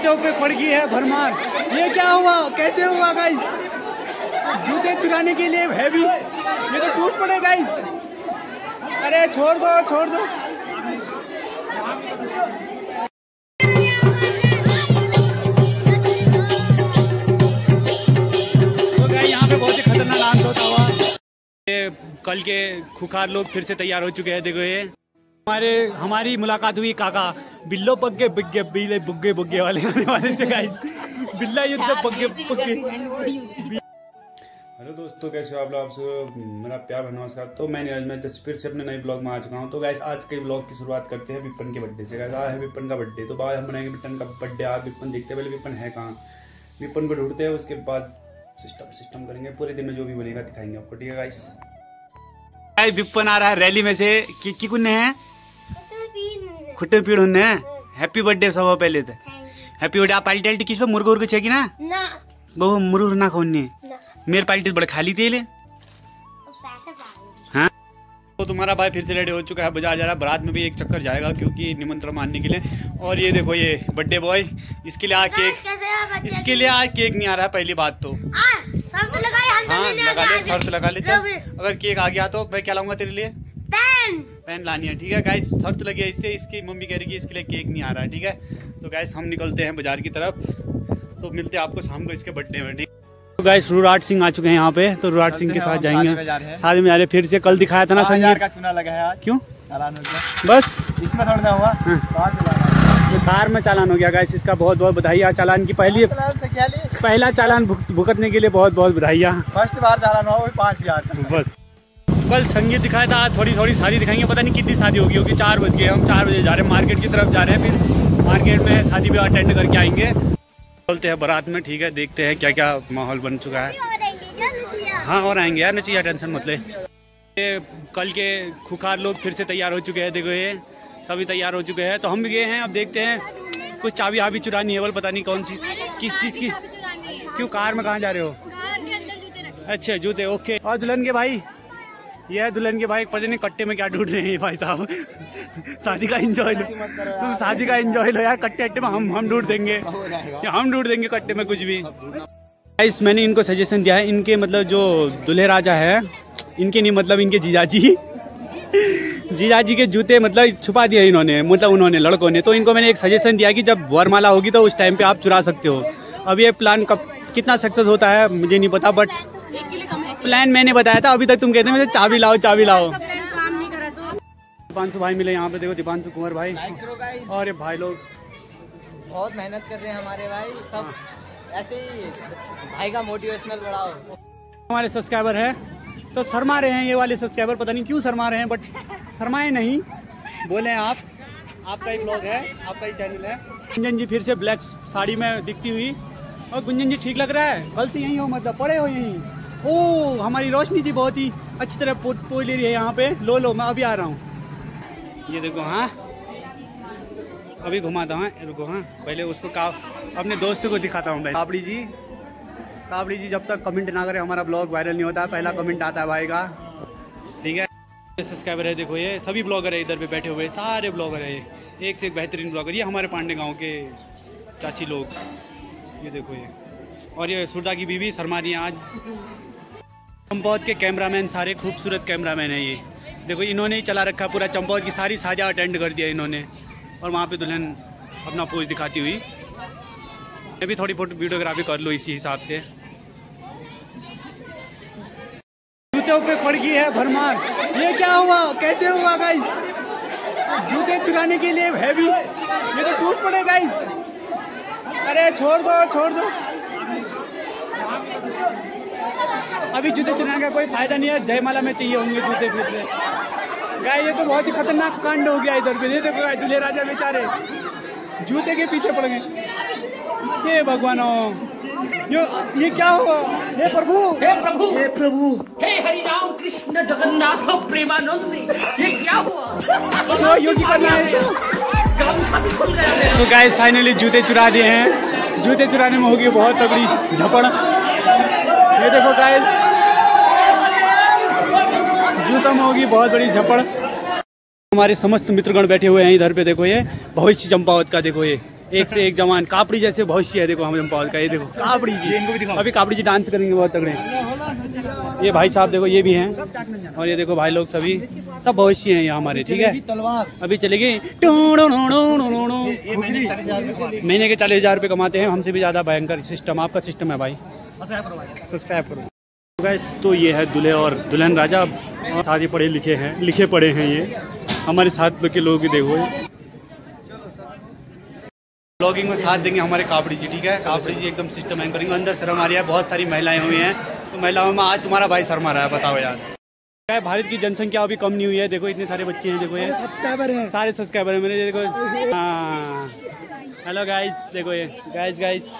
जूतों पे पड़ गई है भरमार। ये क्या हुआ? कैसे हुआ गाइस जूते चुराने के लिए है भी ये तो टूट पड़े गाइस अरे छोड़ दो छोड़ दो। तो यहाँ पे बहुत खतरनाक आंत होता हुआ। कल के खुखार लोग फिर से तैयार हो चुके हैं देखो ये। हमारे हमारी मुलाकात हुई काका बिल्लो पग्गे बिग्गे बिल्ले बुग्गे बुग्गे वाले आने वाले से गाइस बिल्ला युद्ध पग्गे पग्गे। हेलो दोस्तों कैसे हो आप लोग? आपसे मेरा प्यार है नमस्कार। तो मैं नीरज मैं जस्ट फिर से अपने नए ब्लॉग में आ चुका हूँ। तो गैस आज के ब्लॉग की शुरुआत करते हैं विपन के बर्थडे से। गैस आज है विपन का बर्थडे तो आज हम बनाएँगे विपन का बर्थडे। आज विपन देखते हैं पहले विपन है कहाँ। विपन को ढूंढते हैं उसके बाद सिस्टम सिस्टम करेंगे। पूरे दिन में जो भी बनेगा दिखाएँगे आपको ठीक है गाइस गाइस विपन आ रहा है रैली में से? कि की कुन्ने हैं? खुट्टे पीड़ हुन्ने हैं? हैप्पी बर्थडे सब पहले तो। हैप्पी बर्थडे आप पाल्टी आल्टी किस पे? मुर्ग उर्ग छे कि ना? ना। बहु मुर्ग ना खोन्ने ना। मेरे पाल्टी बड़े खाली थे ले। हाँ तो तुम्हारा भाई फिर से रेडी हो चुका है बाज़ार जा रहा है। बारात में भी एक चक्कर जाएगा क्योंकि निमंत्रण मानने के लिए। और ये देखो ये बर्थडे बॉय इसके लिए आज केक इसके लिए आज केक नहीं आ रहा है पहली बात तो। हाँ तो लगा ले शर्त लगा ले चल। अगर केक आ गया तो मैं क्या लाऊँगा तेरे लिए? पेन। पेन लानी है ठीक है। गाइस शर्त लगी है इससे इसकी मम्मी कह रही है इसके लिए केक नहीं आ रहा है ठीक है? तो गाइस हम निकलते हैं बाज़ार की तरफ़। तो मिलते हैं आपको शाम को इसके बर्थडे में ठीक? तो गाइस रुराट सिंह आ चुके हैं यहाँ पे तो रुराट सिंह के साथ जाएँगे। साथ में जा रहे फिर से कल दिखाया था ना हाँ, यार संगीत का चुना लगा है आज। क्यों? हो बस। इसमें थोड़ा हुआ। हाँ। कार में चालान हो गया गाइस इसका बहुत बहुत बधाई चालान की पहली चालान से क्या लिए पहला चालान भुगतने के लिए बहुत बहुत बधाइयाँ फ़र्स्ट बार चालान हुआ पाँच हज़ार बस। कल संगीत दिखाया था आज थोड़ी थोड़ी शादी दिखाएँगे। पता नहीं कितनी शादी होगी होगी चार बज गए हम चार बजे जा रहे हैं मार्केट की तरफ़ जा रहे हैं फिर मार्केट में शादी भी अटेंड करके आएँगे। बोलते हैं बारात में ठीक है देखते हैं क्या क्या माहौल बन चुका है। हाँ और आएँगे यार नहीं टेंशन मत ले। ये कल के खुखार लोग फिर से तैयार हो चुके हैं देखो ये सभी तैयार हो चुके हैं। तो हम भी गए हैं अब देखते हैं कुछ चाबी हाबी चुरानी है बोल पता नहीं कौन सी किस चीज़ की। क्यों कार में कहाँ जा रहे हो? अच्छा जूते ओके। और दुल्हन के भाई? ये है दुल्हन के भाई पता नहीं कट्टे में क्या ढूंढ रहे हैं भाई साहब। शादी का एंजॉय लो। तुम शादी का एंजॉय लो यार कट्टे अट्टे में हम हम ढूंढ देंगे। हम ढूंढ देंगे कट्टे में कुछ भी। मैंने इनको सजेशन दिया है इनके मतलब जो दुल्हे राजा है इनके नहीं मतलब इनके जीजाजी। जीजाजी के जूते मतलब छुपा दिए इन्होंने मतलब उन्होंने लड़कों ने। तो इनको मैंने एक सजेशन दिया कि जब वरमाला होगी तो उस टाइम पे आप चुरा सकते हो। अब ये प्लान कब कितना सक्सेस होता है मुझे नहीं पता बट प्लान मैंने बताया था अभी तक तुम कहते हैं मुझे चाबी लाओ चाबी लाओ। दीपांशु भाई मिले यहाँ पे देखो दीपांशु कुंवर भाई। और ये भाई लोग। बहुत मेहनत कर रहे हैं हमारे भाई सब ऐसे ही भाई का मोटिवेशनल बढ़ाओ। हमारे सब्सक्राइबर है। तो शर्मा रहे हैं ये वाले सब्सक्राइबर पता नहीं क्यों शर्मा रहे हैं बट शर्माए नहीं। बोले आप आपका ही ब्लॉग है आपका ही चैनल है। गुंजन जी फिर से ब्लैक साड़ी में दिखती हुई। और गुंजन जी ठीक लग रहा है? कल से यहीं हो मतलब पड़े हो यहीं। ओ हमारी रोशनी जी बहुत ही अच्छी तरह पो, पो ले रही है यहाँ पे। लो लो मैं अभी आ रहा हूँ। ये देखो हाँ। अभी घुमाता हूँ रुको हाँ। पहले उसको का अपने दोस्त को दिखाता हूँ भाई। काबड़ी जी काबड़ी जी, जब तक कमेंट ना करे, हमारा ब्लॉग वायरल नहीं होता। पहला कमेंट आता है भाई का। ठीक है। सब्सक्राइबर है, देखो ये, सभी ब्लॉगर है इधर पे बैठे हुए, सारे ब्लॉगर है एक से एक बेहतरीन ब्लॉगर ये हमारे पांडे गाँव के चाची लोग। ये देखो ये। और ये सुरदा की बीवी, शर्मा रही आज। चंपौत के कैमरामैन सारे खूबसूरत कैमरामैन है ये। देखो, इन्होंने ही चला रखा पूरा चंपौत की सारी साजा अटेंड कर दिया इन्होंने। और वहाँ पे दुल्हन अपना पोज दिखाती हुई। मैं भी थोड़ी फ़ोटो वीडियोग्राफी कर लो इसी हिसाब से। जूतों पे पड़ गई है भरमार। ये क्या हुआ? कैसे हुआ गाइस जूते चुराने के लिए है भी ये तो टूट पड़े गाइस अरे, छोड़ दो छोड़ दो। अभी जूते चुराने का कोई फ़ायदा नहीं है। जयमाला में चाहिए होंगे जूते फिर से। गाय ये तो बहुत ही खतरनाक कांड हो गया इधर ये देखो दूल्हे राजा बेचारे। जूते के पीछे पड़ गए। हे भगवानो। यो ये क्या हुआ? हे प्रभु। हे प्रभु। हे प्रभु। हे हरिराम कृष्ण जगन्नाथ प्रेमानंद ये क्या हुआ? योगी करना है। गामछा भी खुल गया है। तो गाइस फाइनली जूते चुरा दिए हैं। जूते चुराने में होगी बहुत तगड़ी झपड़। ये देखो गाइस जूतों में होगी बहुत बड़ी झपड़। हमारे समस्त मित्रगण बैठे हुए हैं इधर पे देखो ये भविष्य चंपावत का देखो ये। एक से एक जवान। कापड़ी जैसे भविष्य है देखो हम चंपावत का ये देखो कापड़ी जी इनको भी दिखाओ। अभी कापड़ी जी डांस करेंगे बहुत तगड़े ये भाई साहब देखो ये भी हैं। और ये देखो भाई लोग सभी सब भविष्य हैं यहाँ हमारे ठीक है? अभी चलेगी। महीने के चालीस हज़ार रुपये कमाते हैं हमसे भी ज़्यादा भयंकर सिस्टम आपका सिस्टम है भाई। सब्सक्राइब करो। गैस तो ये है दूल्हे और दुल्हन राजा। सारे पढ़े लिखे हैं लिखे पढ़े हैं ये। हमारे साथ के लोग भी देखो। ब्लॉगिंग में साथ देंगे हमारे कापड़ी जी ठीक है? कापड़ी जी एकदम सिस्टम एंकरिंग अंदर शर्म आ रही है बहुत सारी महिलाएँ हुई हैं। तो महिलाओं में आज तुम्हारा भाई शर्मा रहा है बताओ यार। क्या है, भारत की जनसंख्या अभी कम नहीं हुई है? देखो इतने सारे बच्चे हैं देखो ये। सब्सक्राइबर हैं। सारे सब्सक्राइबर हैं मेरे देखो। हाँ। हेलो गाइस देखो ये। गाइस गाइस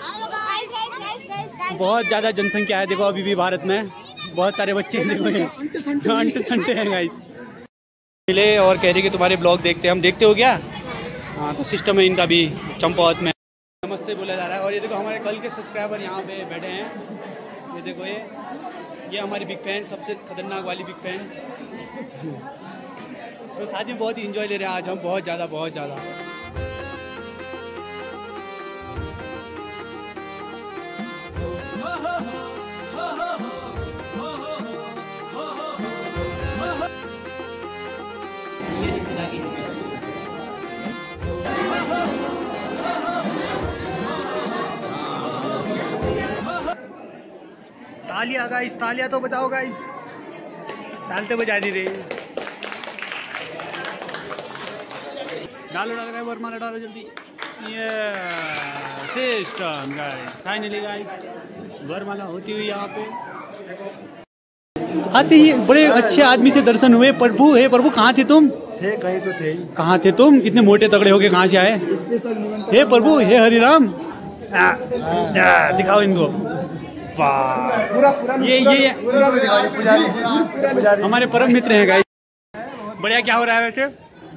बहुत ज़्यादा जनसंख्या है देखो अभी भी भारत में। बहुत सारे बच्चे हैं देखो ये। अंट संटे हैं। गाइस मिले और कह रही कि तुम्हारे ब्लॉग देखते हैं। हम देखते हो क्या? हाँ तो सिस्टम है इनका भी चंपावत में नमस्ते बोला जा रहा है। और ये देखो, हमारे कल के सब्सक्राइबर यहाँ पे बैठे हैं। ये देखो ये ये हमारी बिग फ़ैन सबसे खतरनाक वाली बिग फ़ैन तो साथ में बहुत ही इंजॉय ले रहे हैं आज हम, बहुत ज़्यादा बहुत ज़्यादा। तालियाँ गाइस तालियाँ तो बजाओ गाइस ताल तो बजा दी रही डालो डालो गाइस वरमाला डालो जल्दी। ये सिस्टम गाइस फाइनली गाइस वरमाला होती हुई यहाँ पे। आते ही बड़े अच्छे आदमी से दर्शन हुए। प्रभु हे प्रभु कहाँ थे तुम? थे कहीं तो थे। ही कहाँ थे तुम? इतने मोटे तगड़े होके कहाँ से आए? हे प्रभु हे हरिराम। दिखाओ इनको। वाह पूरा पूरा ये ये। हमारे परम मित्र हैं गाइस बढ़िया क्या हो रहा है वैसे?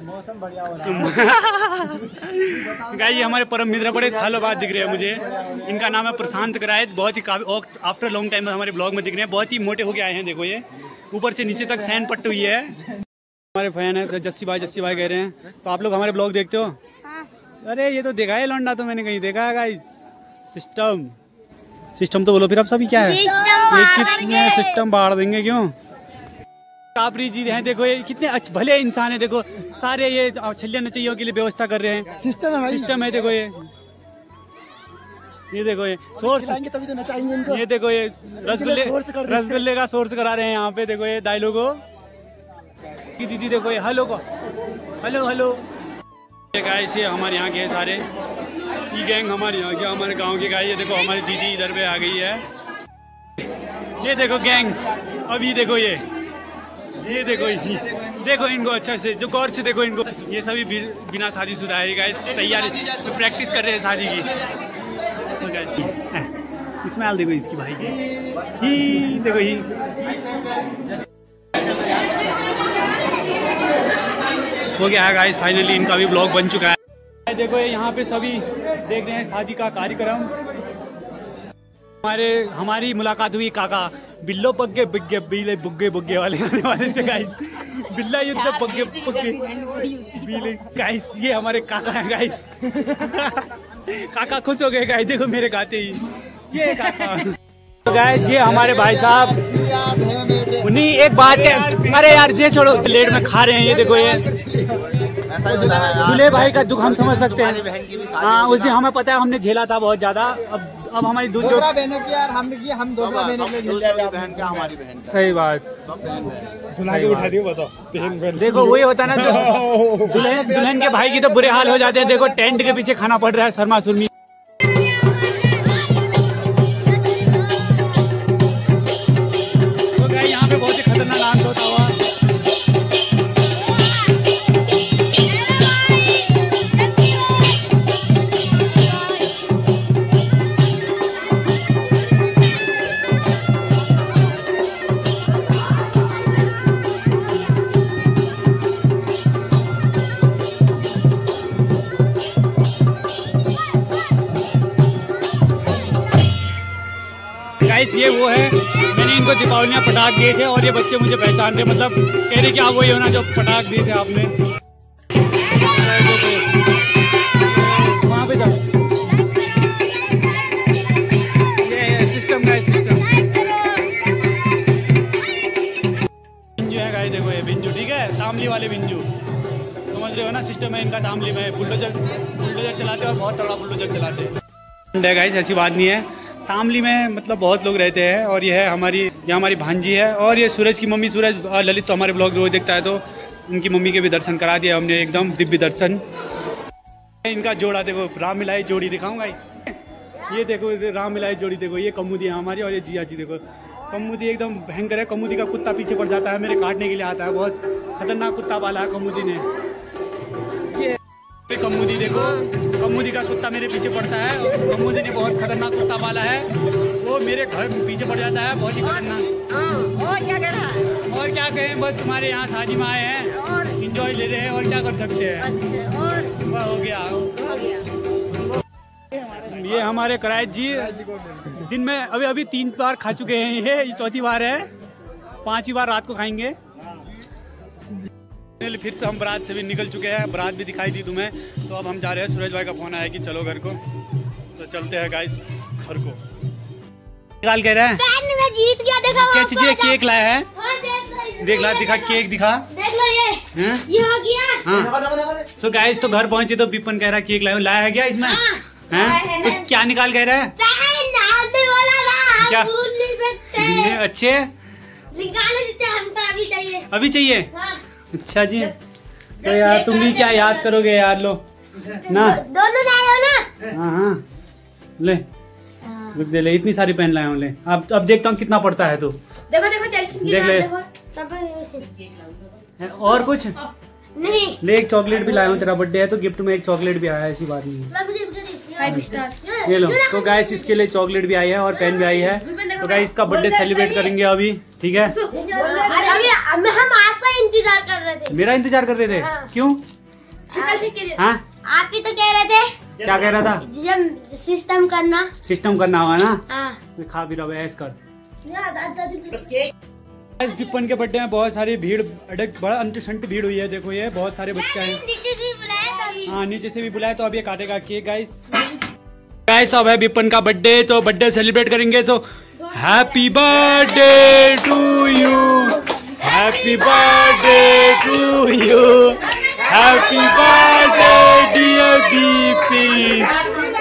मौसम बढ़िया हो रहा है। गाइस ये हमारे परम मित्र बड़े सालों बाद दिख रहे हैं मुझे। इनका नाम है प्रशांत करायत। बहुत ही काफ़ी आफ्टर लॉन्ग टाइम हमारे ब्लॉग में दिख रहे हैं। बहुत ही मोटे होके आए हैं देखो ये। ऊपर से नीचे तक सैन पट्ट हुई है। हमारे फ़ैन है जस्सी भाई जस्सी भाई कह रहे हैं। तो आप लोग हमारे ब्लॉग देखते हो? अरे ये तो देखा है लौंडा तो मैंने कहीं देखा है गाइस सिस्टम सिस्टम तो बोलो फिर आप सभी क्या है? ये कितने सिस्टम बाढ़ देंगे क्यों? कापरी जी हैं देखो ये कितने अच्छ- भले इंसान है देखो सारे ये छलिया नचैयों के लिए व्यवस्था कर रहे हैं। सिस्टम है सिस्टम है देखो ये। ये देखो ये सोर्स तभी तो नचाएँगे इनको। ये देखो ये रसगुल्ले। रसगुल्ले का सोर्स करा रहे हैं यहाँ पे देखो ये डायलॉगो की दीदी देखो ये हेलो को। हेलो हेलो गाइस ये हमारे यहाँ के हैं सारे। ये गैंग हमारे यहाँ के हमारे गाँव की गाय ये देखो, हमारी दीदी इधर पे आ गई है। ये देखो गैंग अब ये देखो ये। ये देखो ये देखो इनको अच्छा से, जो गौर से देखो इनको। ये सभी बिना शादीशुदा है गाइस तैयारी तो प्रैक्टिस कर रहे हैं शादी की। स्मेल देखो इसकी भाई की। ही, देखो ही। हो गया है गाइस फाइनली इनका भी ब्लॉग बन चुका है। देखो ये यहाँ पे सभी देख रहे हैं शादी का कार्यक्रम। हमारे हमारी मुलाकात हुई काका बिल्लो पग्गे बिग्गे बिले बुग्गे बुग्गे वाले आने वाले से गाइस बिल्ला युद्ध पग्गे पग्गे बिले। गाइस ये हमारे काका हैं गाइस काका खुश हो गए गाइस देखो मेरे गाते ही। ये काका। तो गाइस ये हमारे भाई साहब। उन्हीं एक बात है अरे यार ये छोड़ो लेट में खा रहे हैं ये देखो ये। दूल्हे भाई का दुख हम समझ सकते हैं। हाँ उस दिन हमें पता है हमने झेला था बहुत ज़्यादा। अब अब हमारी दूध जो बहनों की यार हम की हम दूसरा बहनों के लिए बहन का हमारी बहन सही बात। दुल्हा के उठा दी बताओ। बहन बहन। देखो वही होता है ना जो दुल्हन दुल्हन के भाई की तो बुरे हाल हो जाते हैं। देखो टेंट के पीछे खाना पड़ रहा है शर्मा सुरमी वो है। मैंने इनको दीपावलियाँ पटाख दिए थे और ये बच्चे मुझे पहचान रहे मतलब कह रहे कि आप वही होना जो पटाख दिए थे आपने। वहाँ पे वाले बिंजू। समझ रहे हो ना सिस्टम है इनका तामली में। बुलडोजर बुलडोजर चलाते और बहुत तड़ा बुल्डोजर चलाते हैं। ऐसी बात नहीं है। तामली में मतलब बहुत लोग रहते हैं और यह है हमारी ये हमारी भांजी है और ये सूरज की मम्मी, सूरज ललित तो हमारे ब्लॉग रोज देखता है तो उनकी मम्मी के भी दर्शन करा दिया हमने एकदम दिव्य दर्शन। इनका जोड़ा देखो, राम मिलाई जोड़ी दिखाऊँगा ये देखो राम मिलाई जोड़ी देखो, ये कमुदी है हमारी और ये जिया जी देखो। कमुदी एकदम भयंकर है, कमुदी का कुत्ता पीछे पड़ जाता है, मेरे काटने के लिए आता है, बहुत खतरनाक कुत्ता पाला है कमुदी ने। ये कमुदी देखो कमुदी का कुत्ता मेरे पीछे पड़ता है कमुदी ने बहुत खतरनाक कुत्ता पाला है। वो मेरे घर पीछे पड़ जाता है बहुत ही खतरनाक। और क्या कर रहा है? और क्या कहें बस तुम्हारे यहाँ शादी में आए हैं इंजॉय ले रहे हैं और क्या कर सकते हैं। अच्छा, और हो गया हो गया। ये हमारे करायत जी दिन में अभी अभी तीन बार खा चुके हैं ये चौथी बार है। पांचवी बार रात को खाएँगे। फिर से हम बरात से भी निकल चुके हैं। बरात भी दिखाई दी तुम्हें। तो अब हम जा रहे हैं। सूरज भाई का फ़ोन आया कि चलो घर को। तो चलते हैं गाइस घर को। निकाल कह रहे हैं? जीत गया। देखा क्या चीज़ है? केक लाया है? हाँ, देख लो। देख केक दिखा। देख लो ये। हैं? ये हो गया। हाँ। सो गाइस तो घर पहुँचे तो बिपन कह रहा है केक लाया लाया है क्या इसमें? हाँ, हैं? है तो क्या निकाल कह रहा है? क्या? अच्छे निकाल हमको अभी चाहिए। अभी चाहिए? हाँ। अच्छा जी। तो यार तुम भी क्या याद करोगे यार लो। ना? दोनों लाए हो ना? हाँ हाँ। ले। रुक दे ले इतनी सारी पेन लाया हूँ ले। अब अब देखता हूँ कितना पड़ता है तो। देखो देखो देख ले। देखो। सब ऐसे और कुछ? नहीं। ले एक चॉकलेट भी लाया हूँ तेरा बर्थडे है तो गिफ्ट में एक चॉकलेट भी आया ऐसी बात नहीं है। मैं मुझे मुझे फाइव स्टार ये लो। तो गाइस इसके लिए चॉकलेट भी आई है और पेन भी आई है। तो गाइस इसका बर्थडे सेलिब्रेट करेंगे अभी ठीक है अभी हम हम आपका इंतज़ार कर रहे थे। मेरा इंतज़ार कर रहे थे? हाँ। क्यों? हाँ? आप ही तो कह रहे थे। क्या कह रहा था? जब सिस्टम करना। सिस्टम करना होगा ना? हाँ। खा भी रहा ऐस कर। बिपन के बर्थडे में बहुत सारी भीड़ अड़क बड़ा अंत संट भीड़ हुई है देखो ये बहुत सारे बच्चे हैं। नीचे से बुलाया तभी हाँ नीचे से भी बुलाया तो अब ये काटेगा केक गाइस गाइस अब है बिपन का बर्थडे तो बर्थडे सेलिब्रेट करेंगे तो happy birthday to you happy birthday to you happy birthday dear Bipin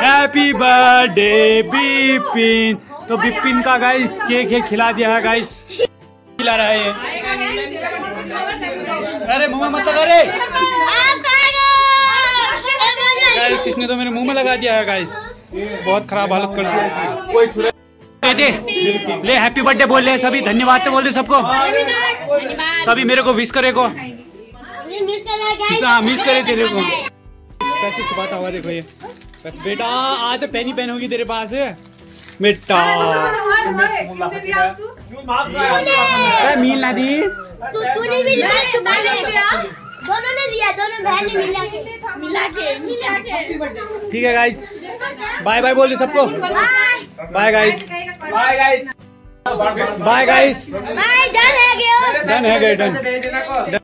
happy birthday Bipin तो बिपिन का गाइस केक है खिला दिया है गाइस खिला रहा है ये। अरे मुँह में मत लगा रे। गाइस इसने तो मेरे मुँह में लगा दिया है गाइस बहुत खराब हालत कर दिया कोई दे ले हैप्पी बर्थडे बोल ले सभी धन्यवाद तो बोल दे सबको। सभी मेरे को विश करे को मिस कर है मिस तेरे को। पैसे छुपाता हुआ देखो ये। बेटा आज पेन पेन होगी तेरे पास। मिट्टा। मील ना दी। तू तूने भी छुपा लिया दोनों ने दिया दोनों बहन ने मिला के। मिला के मिला के। ठीक है गाइस बाय बाय बोल दे सबको। Bye guys bye guys bye guys bye done है गया। डन है गए डन।